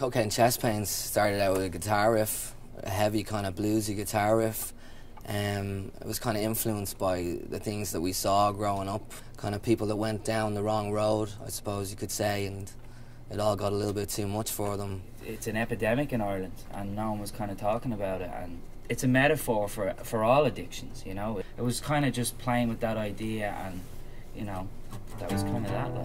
Cocaine Chest Pains started out with a guitar riff, a heavy kind of bluesy guitar riff. Um, it was kind of influenced by the things that we saw growing up, kind of people that went down the wrong road, I suppose you could say, and it all got a little bit too much for them. It's an epidemic in Ireland, and no one was kind of talking about it. And it's a metaphor for for all addictions, you know. It was kind of just playing with that idea, and you know, that was kind of that.